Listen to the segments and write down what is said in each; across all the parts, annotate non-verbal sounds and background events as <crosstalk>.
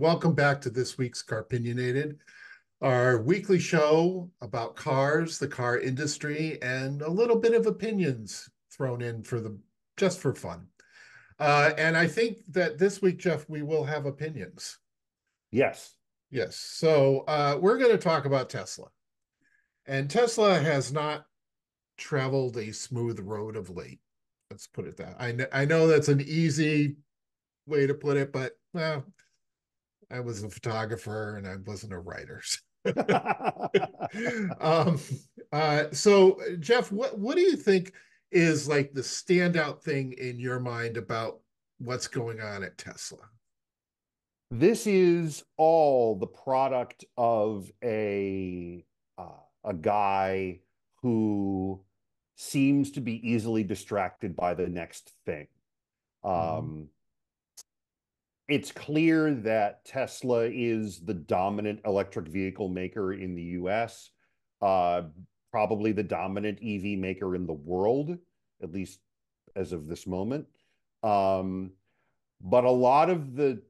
welcome back to this week's Carpinionated, our weekly show about cars, the car industry, and a little bit of opinions thrown in for the just for fun. Uh, and I think that this week, Jeff, we will have opinions. Yes. Yes. So uh, we're going to talk about Tesla. And Tesla has not traveled a smooth road of late. Let's put it that. I know, I know that's an easy way to put it, but well, I was a photographer and I wasn't a writer. <laughs> <laughs> um, uh, so, Jeff, what what do you think is like the standout thing in your mind about what's going on at Tesla? This is all the product of a uh, a guy who seems to be easily distracted by the next thing. Mm-hmm. Um, mm-hmm it's clear that Tesla is the dominant electric vehicle maker in the US, uh, probably the dominant EV maker in the world, at least as of this moment. Um, but a lot of the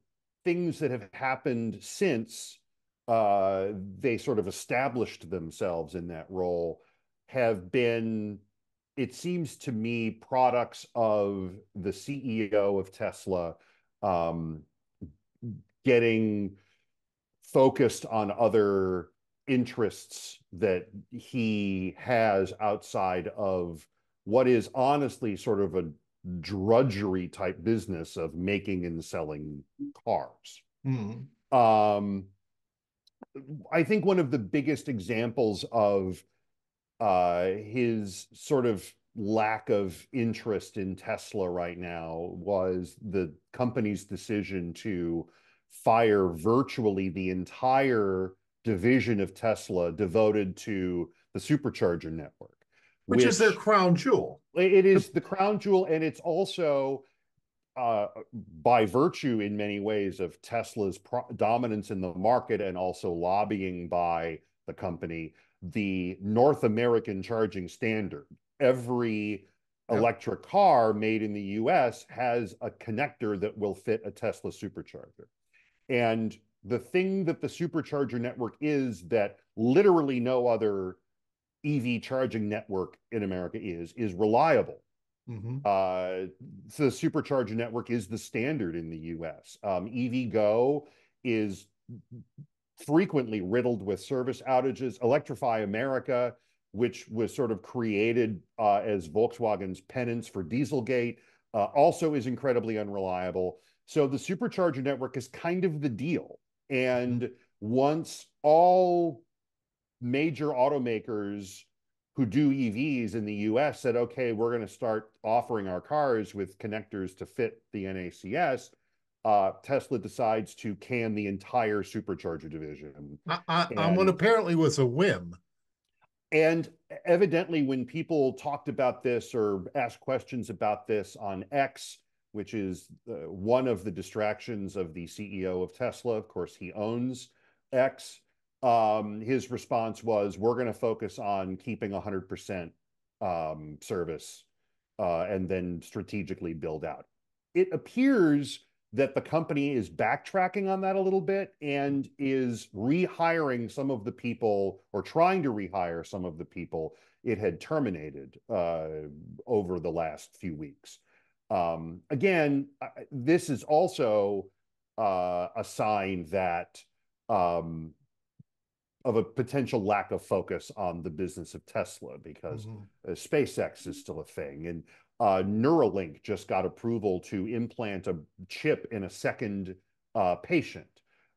things that have happened since uh, they sort of established themselves in that role have been, it seems to me, products of the CEO of Tesla um, getting focused on other interests that he has outside of what is honestly sort of a drudgery type business of making and selling cars. Mm-hmm. Um, I think one of the biggest examples of uh, his sort of lack of interest in Tesla right now was the company's decision to fire virtually the entire division of Tesla devoted to the supercharger network. Which, which is their crown jewel. It is the crown jewel, and it's also uh, by virtue in many ways of Tesla's pro- dominance in the market and also lobbying by the company, the North American charging standard. Every electric car made in the US has a connector that will fit a Tesla supercharger. And the thing that the supercharger network is that literally no other EV charging network in America is, is reliable. Mm-hmm. Uh, so the supercharger network is the standard in the US. Um, EVgo is frequently riddled with service outages. Electrify America, which was sort of created uh, as Volkswagen's penance for Dieselgate, uh, also is incredibly unreliable. So the supercharger network is kind of the deal. And once all major automakers who do EVs in the US said, okay, we're going to start offering our cars with connectors to fit the NACS, uh, Tesla decides to can the entire supercharger division. I, I, and, what apparently was a whim. And evidently, when people talked about this or asked questions about this on X, which is uh, one of the distractions of the CEO of Tesla. Of course, he owns X. Um, his response was, "We're going to focus on keeping 100% um, service uh, and then strategically build out." It appears that the company is backtracking on that a little bit and is rehiring some of the people or trying to rehire some of the people it had terminated uh, over the last few weeks. Um, again, this is also uh, a sign that um, of a potential lack of focus on the business of Tesla because mm-hmm. uh, SpaceX is still a thing. And uh, Neuralink just got approval to implant a chip in a second uh, patient.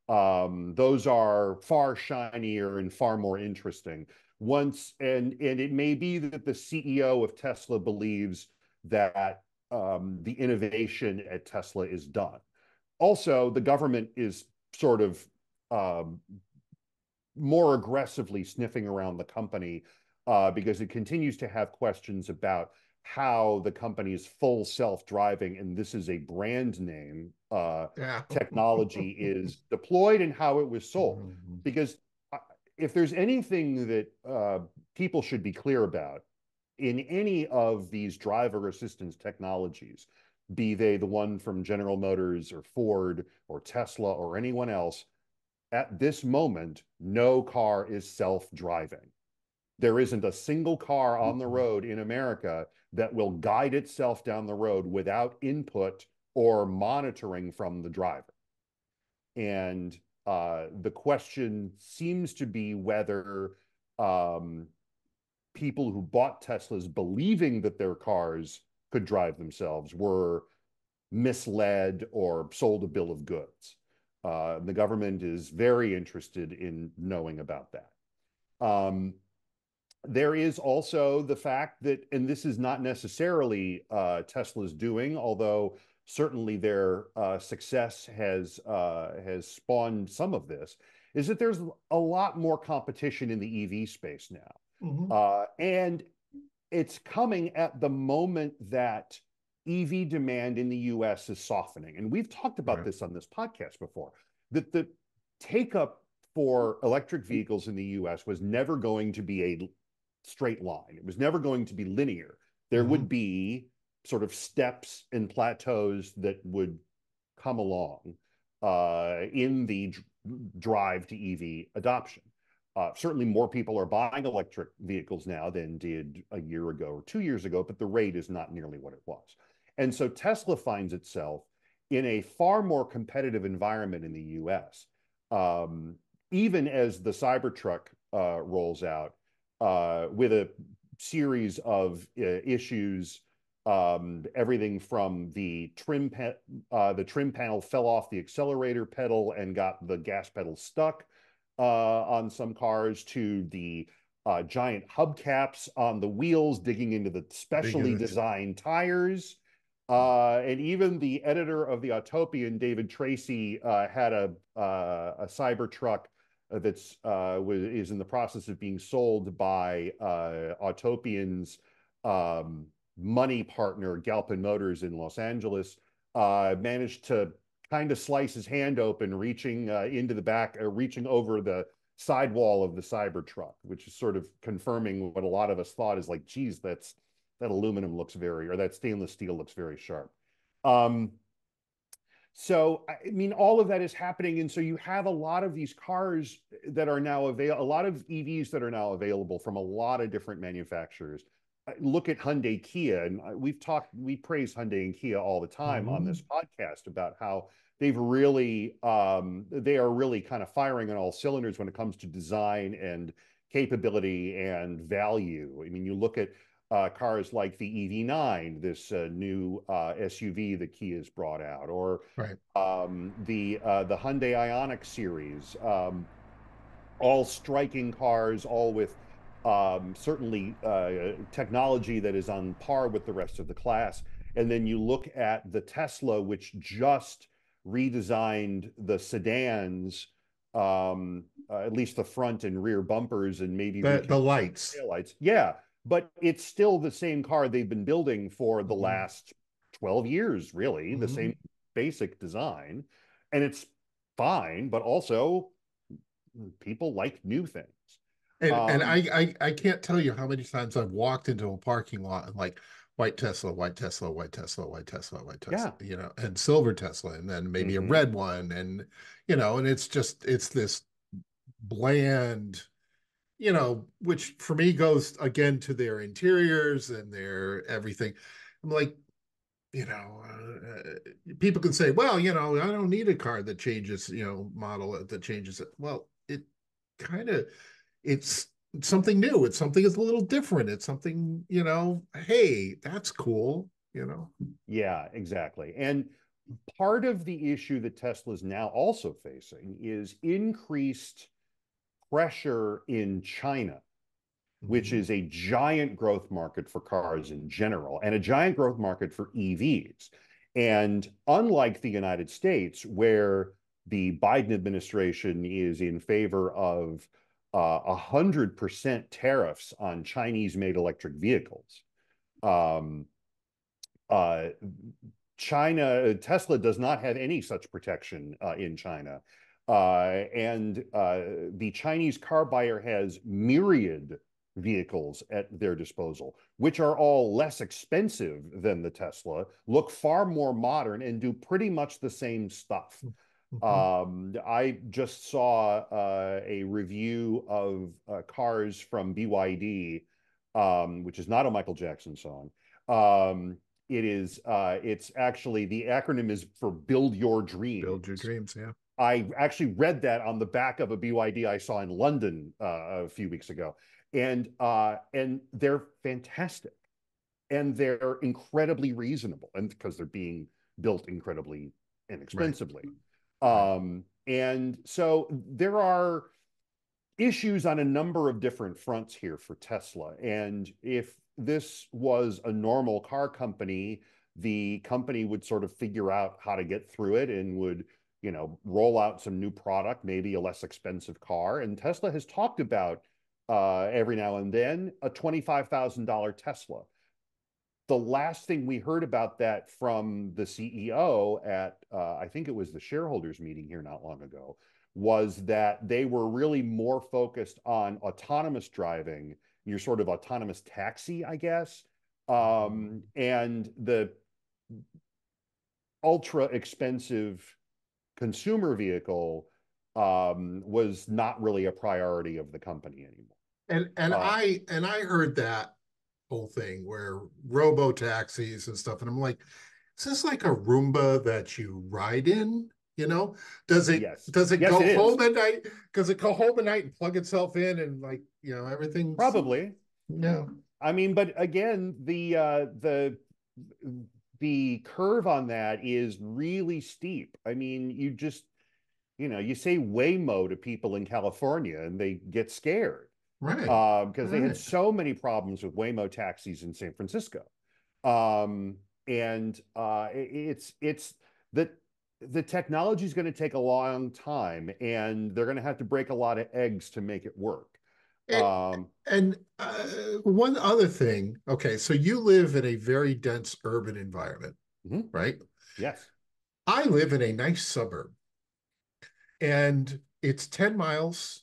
Um, those are far shinier and far more interesting. Once and and it may be that the CEO of Tesla believes that um, the innovation at Tesla is done. Also, the government is sort of um, more aggressively sniffing around the company uh, because it continues to have questions about how the company's full self-driving, and this is a brand name, uh, yeah. technology <laughs> is deployed and how it was sold. Mm-hmm. Because uh, if there's anything that uh, people should be clear about, in any of these driver assistance technologies, be they the one from General Motors or Ford or Tesla or anyone else, at this moment, no car is self-driving. There isn't a single car on the road in America that will guide itself down the road without input or monitoring from the driver. And uh, the question seems to be whether um, people who bought Teslas believing that their cars could drive themselves were misled or sold a bill of goods. Uh, the government is very interested in knowing about that. Um, there is also the fact that, and this is not necessarily uh, Tesla's doing, although certainly their uh, success has uh, has spawned some of this, is that there's a lot more competition in the EV space now, mm-hmm. Uh, and it's coming at the moment that EV demand in the US is softening. And we've talked about right. this on this podcast before that the take up for electric vehicles in the US was never going to be a straight line, it was never going to be linear. There mm-hmm. would be sort of steps and plateaus that would come along uh, in the drive to EV adoption. Uh, certainly more people are buying electric vehicles now than did a year ago or two years ago, but the rate is not nearly what it was. And so Tesla finds itself in a far more competitive environment in the US. Um, even as the Cybertruck uh, rolls out uh, with a series of uh, issues, um, everything from the trim uh, the trim panel fell off the accelerator pedal and got the gas pedal stuck on some cars to the uh, giant hubcaps on the wheels digging into the specially designed tires uh, and even the editor of the Autopian, David Tracy, uh, had a uh, a Cybertruck that's uh, is in the process of being sold by uh, Autopian's um, money partner, Galpin Motors in Los Angeles. Uh, managed to kind of slice his hand open, reaching into the back, reaching over the sidewall of the Cybertruck, which is sort of confirming what a lot of us thought is like, geez, that's that aluminum looks very, or that stainless steel looks very sharp. Um, so, I mean, all of that is happening. And so you have a lot of these cars that are now available, a lot of EVs that are now available from a lot of different manufacturers. Look at Hyundai Kia, and we've talked, we praise Hyundai and Kia all the time mm-hmm. on this mm-hmm. podcast about how they've really, um, they are really kind of firing on all cylinders when it comes to design and capability and value. I mean, you look at uh, cars like the EV9, this uh, new uh, SUV that Kia has brought out, or right. um, the uh, the Hyundai Ioniq series, um, all striking cars, all with um, certainly uh, technology that is on par with the rest of the class. And then you look at the Tesla, which just redesigned the sedans um, uh, at least the front and rear bumpers and maybe the, the lights. Lights. Yeah but it's still the same car they've been building for the mm-hmm. last 12 years, really, mm-hmm. the same basic design. And it's fine, but also people like new things. And, um, and I, I I can't tell you how many times I've walked into a parking lot and like white Tesla, white Tesla, white Tesla, white Tesla, white Tesla, yeah. you know, and silver Tesla, and then maybe mm-hmm. a red one, and you know, and it's just it's this bland you know, which for me goes again to their interiors and their everything. I'm like, you know, uh, people can say, well, you know, I don't need a car that changes, you know, model that changes it. Well, it kind of, it's something new. It's something that's a little different. It's something, you know, hey, that's cool, you know? Yeah, exactly. And part of the issue that Tesla is now also facing is increased pressure in China, which mm-hmm. is a giant growth market for cars in general and a giant growth market for EVs. And unlike the United States, where the Biden administration is in favor of a hundred percent tariffs on Chinese-made electric vehicles, um, uh, China Tesla does not have any such protection uh, in China. Uh, and uh, the Chinese car buyer has myriad vehicles at their disposal, which are all less expensive than the Tesla, look far more modern, and do pretty much the same stuff. Mm-hmm. Um, I just saw uh, a review of uh, cars from BYD, um, which is not a Michael Jackson song. Um, it is. Uh, it's actually the acronym is for Build Your Dreams. Build Your Dreams. Yeah. I actually read that on the back of a BYD I saw in London uh, a few weeks ago, and uh, and they're fantastic, and they're incredibly reasonable, and because they're being built incredibly inexpensively, right. Um, and so there are issues on a number of different fronts here for Tesla, and if this was a normal car company, the company would sort of figure out how to get through it and would you know roll out some new product maybe a less expensive car. And tesla has talked about uh, every now and then a $25000 tesla the last thing we heard about that from the ceo at uh, i think it was the shareholders meeting here not long ago was that they were really more focused on autonomous driving your sort of autonomous taxi i guess um, and the ultra expensive consumer vehicle um, was not really a priority of the company anymore. And and uh, I and I heard that whole thing where robo taxis and stuff, and I'm like, is this like a Roomba that you ride in? You know, does it yes. does it yes, go it home at night? Does it go home at night and plug itself in and like you know everything? Probably. No. I mean, but again, the uh, the the curve on that is really steep. I mean, you just, you know, you say Waymo to people in California and they get scared. Right. Because um, they had so many problems with Waymo taxis in San Francisco. Um, and uh, it's, it's that the technology is going to take a long time and they're going to have to break a lot of eggs to make it work. And, um, and uh, one other thing, okay, so you live in a very dense urban environment, mm-hmm. right? Yes. I live in a nice suburb, and it's 10 miles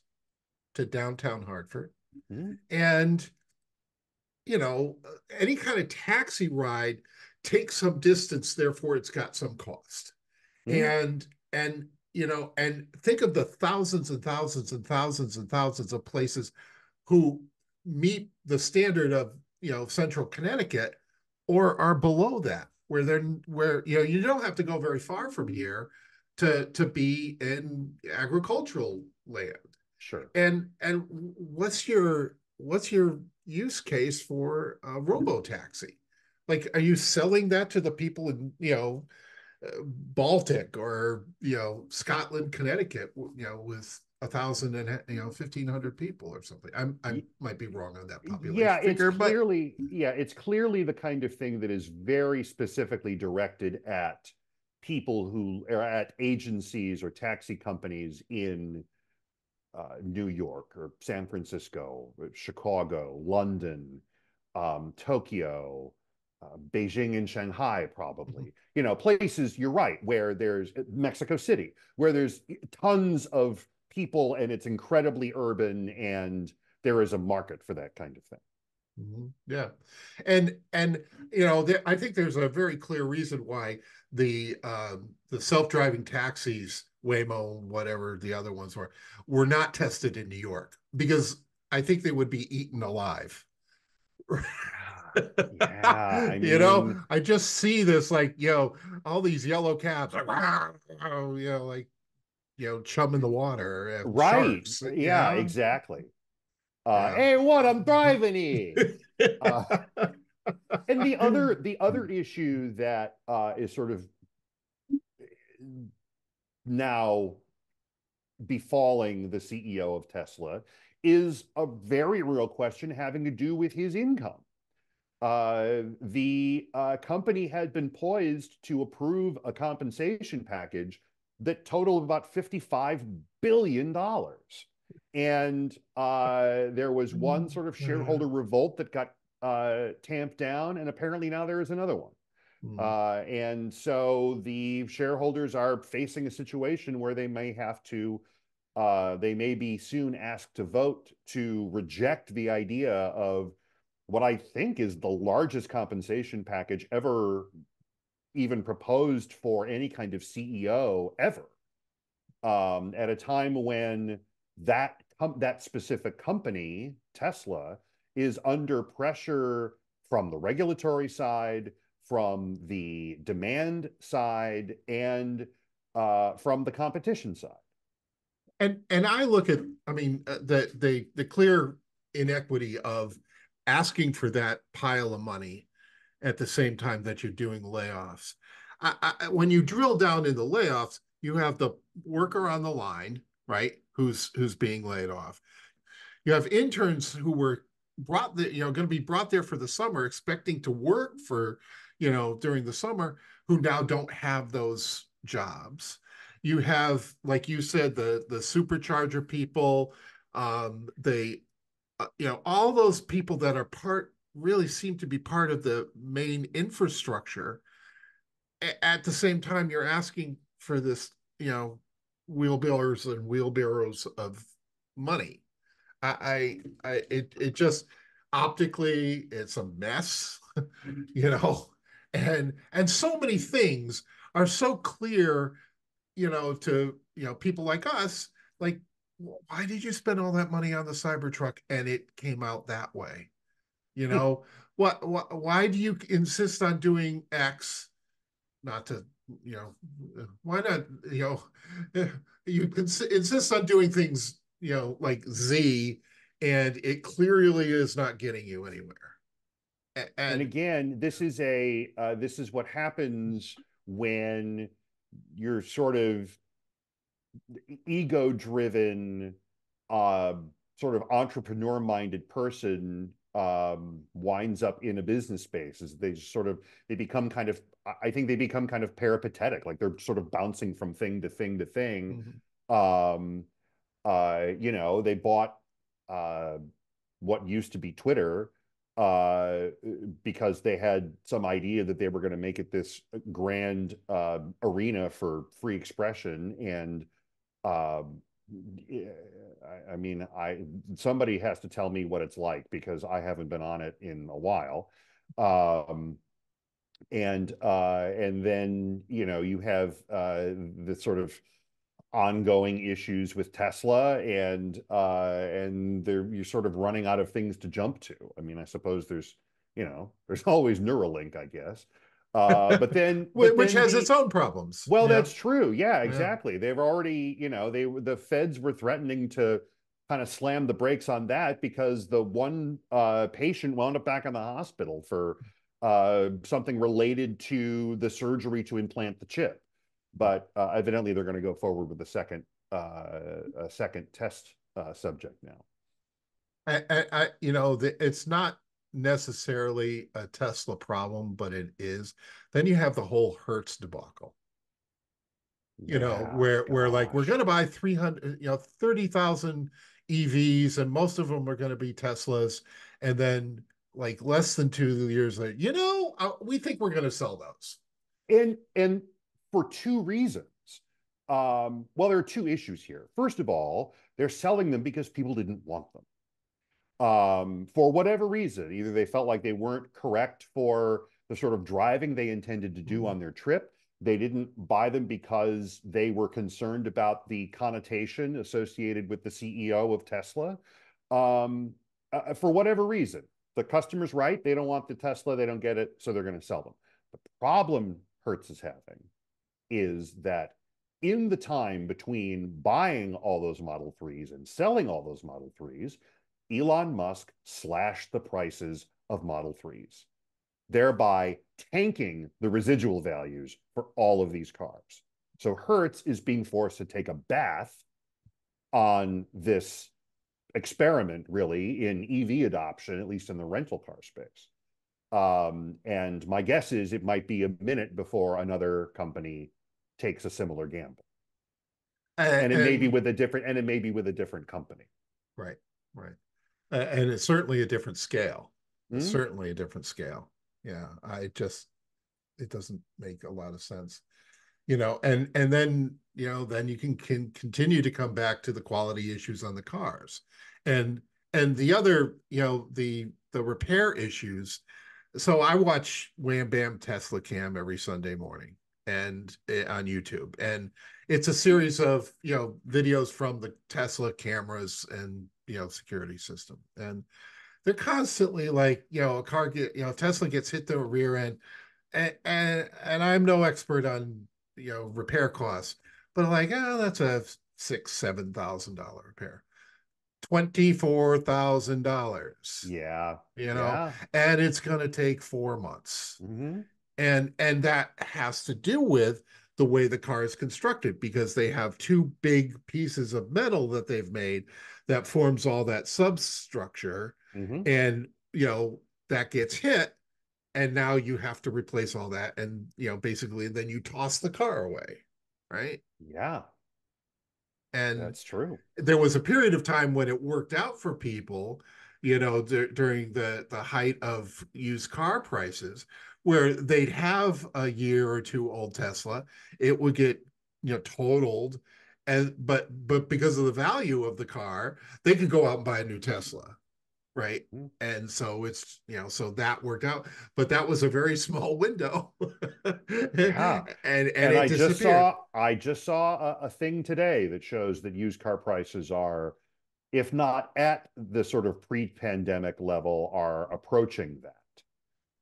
to downtown Hartford. Mm-hmm. And, you know, any kind of taxi ride takes some distance, therefore, it's got some cost. Mm-hmm. And, and, you know, and think of the thousands and thousands and thousands and thousands of places who meet the standard of you know central connecticut or are below that where they're where you know you don't have to go very far from here to to be in agricultural land sure and and what's your what's your use case for a robo taxi like are you selling that to the people in you know uh, baltic or you know scotland connecticut you know with a thousand and you know fifteen hundred people or something. I'm I might be wrong on that population. Yeah, figure, it's clearly but... yeah, it's clearly the kind of thing that is very specifically directed at people who are at agencies or taxi companies in uh, New York or San Francisco, or Chicago, London, um, Tokyo, uh, Beijing and Shanghai, probably. Mm-hmm. You know, places. You're right, where there's uh, Mexico City, where there's tons of people and it's incredibly urban and there is a market for that kind of thing. Mm-hmm. Yeah, and and you know, there, I think there's a very clear reason why the um, the self-driving taxis, Waymo, whatever the other ones were, were not tested in New York because I think they would be eaten alive. yeah, <laughs> I mean... you know, I just see this like, you know, all these yellow cabs, like, you know, like you know, chum in the water. Right. Sharks, yeah, know? exactly. Uh, yeah. Hey, what? I'm <laughs> driving here. uh, and the other the other <laughs> issue that uh, is sort of now befalling the CEO of Tesla is a very real question having to do with his income. Uh, the uh, company had been poised to approve a compensation package that totaled about $55 billion. And uh, there was one sort of shareholder mm-hmm. revolt that got uh, tamped down, and apparently now there is another one. Mm. Uh, and so the shareholders are facing a situation where they may have to uh, they may be soon asked to vote to reject the idea of what I think is the largest compensation package ever even proposed for any kind of CEO ever. Um, at a time when that that specific company, Tesla, is under pressure from the regulatory side, from the demand side, and uh, from the competition side. And and I look at, I mean, uh, the the the clear inequity of asking for that pile of money at the same time that you're doing layoffs. I, I, when you drill down into layoffs, you have the worker on the line, right, who's who's being laid off. You have interns who were brought the, you know, going to be brought there for the summer, expecting to work for, you know, during the summer, who now don't have those jobs. You have, like you said, the the supercharger people, um, they uh, you know, all those people that are part really seem to be part of the main infrastructure. A- at the same time, you're asking for this, you know, wheelbarrows and wheelbarrows of money. I, I, I it, it just optically, it's a mess, <laughs> you know, and and so many things are so clear, you know, to you know people like us, like why did you spend all that money on the Cybertruck and it came out that way? You know, what, what, why do you insist on doing X? Not to, you know, why not, you know, <laughs> you insist on doing things, you know, like Z and it clearly is not getting you anywhere. And, and again, this is a, uh, this is what happens when you're sort of ego driven uh, sort of entrepreneur minded person um, winds up in a business space is they just sort of they become kind of i think they become kind of peripatetic like they're sort of bouncing from thing to thing to thing mm-hmm. um, uh, you know they bought uh, what used to be twitter uh, because they had some idea that they were going to make it this grand uh, arena for free expression and um, I, I mean, I somebody has to tell me what it's like because I haven't been on it in a while. Um, and uh, and then you know you have uh, the sort of ongoing issues with Tesla and uh, and they're you're sort of running out of things to jump to. I mean, I suppose there's you know <laughs> there's always Neuralink, I guess. Uh, but then, <laughs> but which then has the, its own problems. Well, yeah. that's true. Yeah, exactly. Yeah. They've already, you know, they the feds were threatening to kind of slam the brakes on that because the one uh, patient wound up back in the hospital for uh, something related to the surgery to implant the chip. But uh, evidently, they're going to go forward with a second uh, a second test uh, subject now. I, I, I, you know, the, it's not necessarily a Tesla problem, but it is. Then you have the whole Hertz debacle. You yeah, know, where gosh. where like we're going to buy 300, you know, 30,000 EVs and most of them are going to be Teslas and then like less than 2 years later, you know, uh, we think we're going to sell those. And and for two reasons. Um, well, there are two issues here. First of all, they're selling them because people didn't want them um, for whatever reason. Either they felt like they weren't correct for the sort of driving they intended to do mm-hmm. on their trip. They didn't buy them because they were concerned about the connotation associated with the CEO of Tesla. Um, uh, for whatever reason, the customer's right. They don't want the Tesla. They don't get it. So they're going to sell them. The problem Hertz is having is that in the time between buying all those Model 3s and selling all those Model 3s, Elon Musk slashed the prices of Model 3s, thereby tanking the residual values for all of these cars. So Hertz is being forced to take a bath on this experiment, really, in EV adoption, at least in the rental car space. Um, and my guess is it might be a minute before another company takes a similar gamble. Uh, and it and, may be with a different, and it may be with a different company. Right, right and it's certainly a different scale. Mm-hmm. Certainly a different scale. Yeah, I just it doesn't make a lot of sense, you know. And and then you know, then you can, can continue to come back to the quality issues on the cars. And and the other, you know, the the repair issues. So I watch Wham Bam Tesla Cam every Sunday morning and uh, on YouTube. And it's a series of, you know, videos from the Tesla cameras and, you know, security system. And they're constantly like, you know, a car get, you know, Tesla gets hit the rear end. And, and and I'm no expert on, you know, repair costs, but like, oh, that's a six, seven thousand dollar repair. $24,000. Yeah. You know, yeah. and it's going to take 4 months. Mm-hmm. And and that has to do with the way the car is constructed because they have two big pieces of metal that they've made that forms all that substructure Mm-hmm. and you know that gets hit and now you have to replace all that and you know basically then you toss the car away right Yeah, and that's true. there was a period of time when it worked out for people you know dur- during the the height of used car prices where they'd have a year or two old tesla it would get you know totaled and but but because of the value of the car they could go out and buy a new tesla right Mm. and so it's you know so that worked out but that was a very <laughs> small window Yeah. and and, And, it I just saw I just saw a, a thing today that shows that used car prices are, if not at the sort of pre-pandemic level, are approaching that.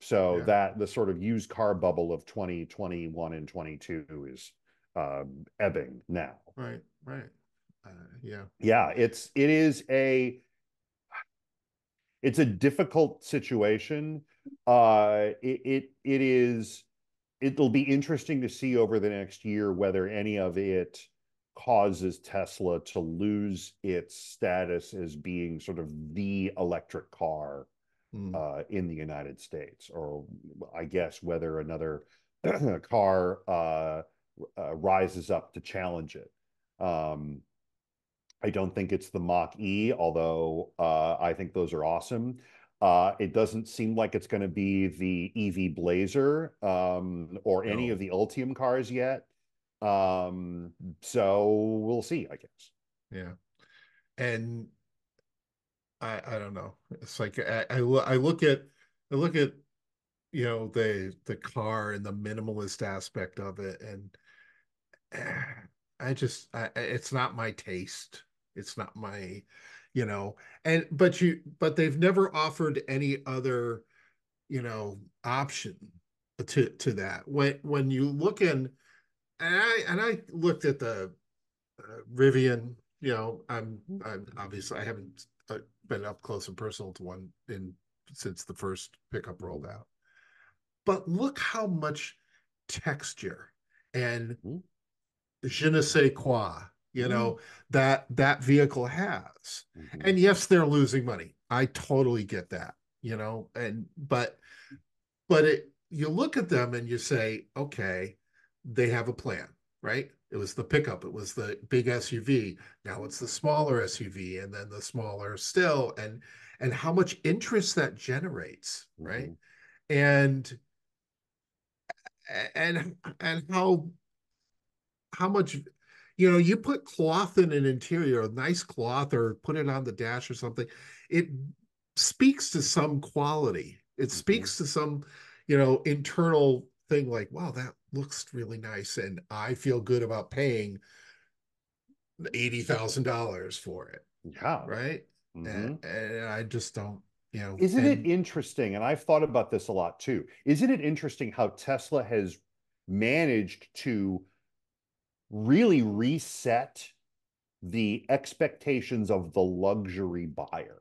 So Yeah. that the sort of used car bubble of 2021 and 22 is um, ebbing now. right right uh, yeah Yeah, it's it is a it's a difficult situation. Uh, it, it it is it'll be interesting to see over the next year whether any of it causes Tesla to lose its status as being sort of the electric car Mm. uh, in the United States, or I guess whether another <clears throat> car uh, uh, rises up to challenge it. Um, I don't think it's the Mach E, although uh, I think those are awesome. Uh, it doesn't seem like it's going to be the EV Blazer um, or any of the Ultium cars yet. Um, so we'll see, I guess. Yeah. And I I don't know. It's like I I, I look at I look at you know the the car and the minimalist aspect of it and <sighs> I just I, it's not my taste. It's not my you know and but you but they've never offered any other you know option to to that when when you look in and I and I looked at the uh, Rivian. You know, I'm I'm obviously I haven't been up close and personal to one in since the first pickup rolled out. But look how much texture and Mhm. je ne sais quoi, you know, that that vehicle has. Mhm. And yes, they're losing money. I totally get that, you know, and but but it you look at them and you say, okay, they have a plan, right? It was the pickup, it was the big SUV. Now it's the smaller SUV and then the smaller still and and how much interest that generates, right? Mhm. And and and how how much you know you put cloth in an interior a nice cloth or put it on the dash or something it speaks to some quality it speaks to some you know internal thing like wow that looks really nice and i feel good about paying $80,000 for it Yeah. right Mhm. and, and i just don't you know Isn't and- it interesting? And I've thought about this a lot too. Isn't it interesting how Tesla has managed to really reset the expectations of the luxury buyer?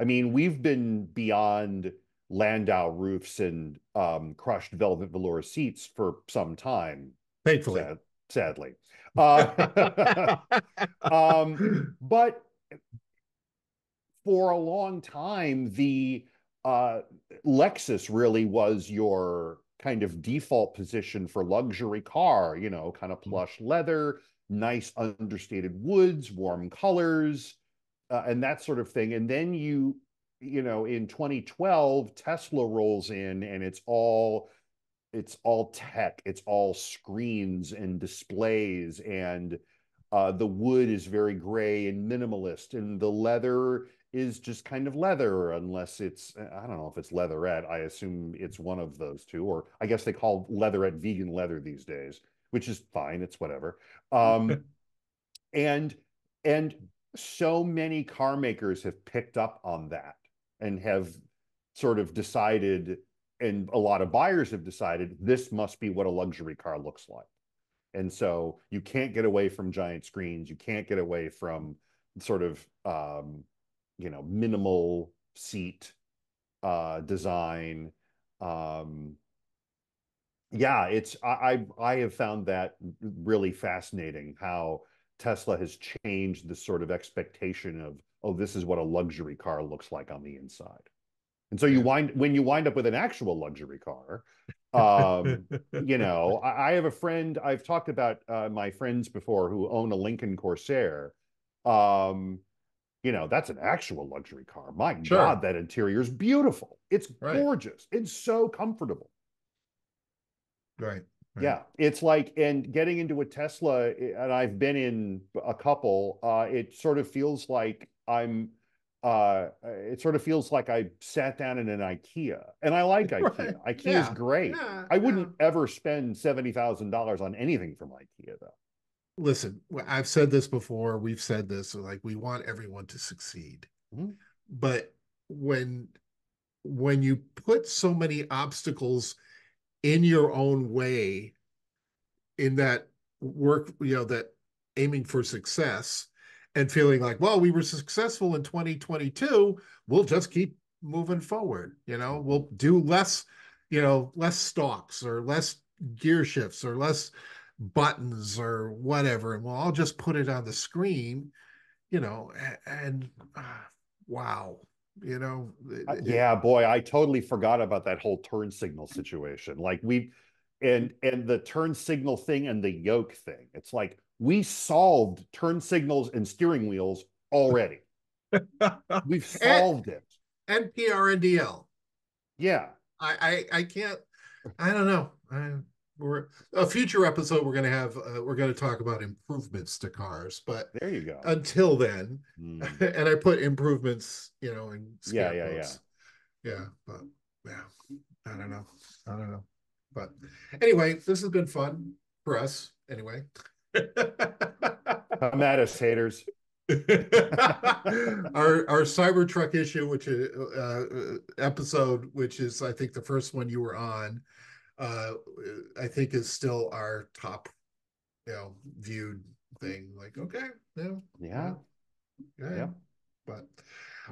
I mean, we've been beyond Landau roofs and um, crushed velvet velour seats for some time, thankfully sad- sadly. Uh, <laughs> um, but for a long time, the uh, Lexus really was your kind of default position for luxury car, you know, kind of plush leather, nice understated woods, warm colors, uh, and that sort of thing. And then you, you know, in 2012, Tesla rolls in and it's all it's all tech, it's all screens and displays, and uh, the wood is very gray and minimalist, and the leather is just kind of leather, unless it's I don't know if it's leatherette. I assume it's one of those two, or I guess they call leatherette vegan leather these days, which is fine. It's whatever. Um, <laughs> and and so many car makers have picked up on that and have sort of decided and a lot of buyers have decided this must be what a luxury car looks like. And so you can't get away from giant screens. You can't get away from sort of, um, you know, minimal seat uh, design. Um, yeah, it's I, I I have found that really fascinating how Tesla has changed the sort of expectation of oh this is what a luxury car looks like on the inside. And so you wind when you wind up with an actual luxury car, <laughs> um, you know, I, I, have a friend. I've talked about uh, my friends before who own a Lincoln Corsair. Um, you know, that's an actual luxury car. My sure. God, that interior is beautiful. It's right. gorgeous. It's so comfortable. Right. Right. Yeah, it's like and getting into a Tesla, and I've been in a couple. Uh, it sort of feels like I'm uh, it sort of feels like I sat down in an IKEA, and I like IKEA. <laughs> Right. IKEA yeah. is great. Yeah, I wouldn't yeah. ever spend seventy thousand dollars on anything from IKEA, though. Listen, I've said this before. We've said this. Like we want everyone to succeed, mm-hmm. but when when you put so many obstacles in your own way, in that work, you know, that aiming for success and feeling like, well, we were successful in 2022, we'll just keep moving forward. You know, we'll do less, you know, less stalks or less gear shifts or less buttons or whatever, and we'll all just put it on the screen, you know, and, uh, wow. You know, uh, yeah, boy, I totally forgot about that whole turn signal situation. Like we, and and the turn signal thing and the yoke thing. It's like we solved turn signals and steering wheels already. <laughs> We've solved it. NPR and, it. NPRNDL. Yeah. I, I I can't. I don't know. I, we're a future episode. We're going to have. Uh, we're going to talk about improvements to cars. But there you go. Until then, mm. <laughs> and I put improvements. You know, in yeah, yeah, yeah, yeah. But yeah, I don't know. I don't know. But anyway, this has been fun for us. Anyway. <laughs> Come at us, haters. <laughs> our our Cybertruck issue, which is uh, uh, episode, which is I think the first one you were on, uh, I think is still our top, you know, viewed thing. Like, okay, yeah, yeah, yeah. yeah. But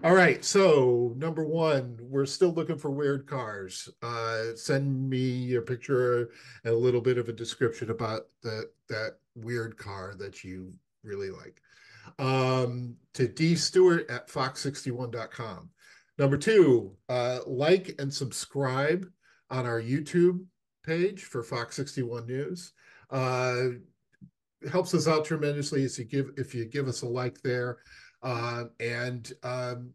all right, so number one, we're still looking for weird cars. Uh, send me a picture and a little bit of a description about that that weird car that you really like. Um, to D Stewart at fox61.com. Number two, uh, like and subscribe on our YouTube page for Fox 61 News. Uh, helps us out tremendously if you give if you give us a like there. Uh, and um,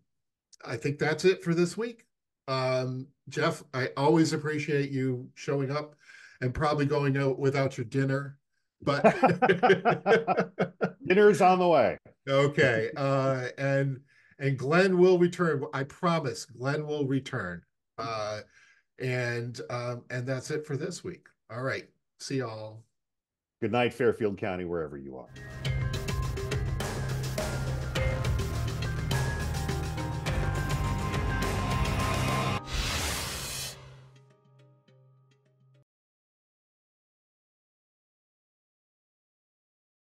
I think that's it for this week. Um, Jeff, I always appreciate you showing up and probably going out without your dinner, but <laughs> dinner's on the way. Okay. Uh, and and Glenn will return. I promise Glenn will return. Uh, and um, and that's it for this week. All right. See y'all. Good night, Fairfield County, wherever you are.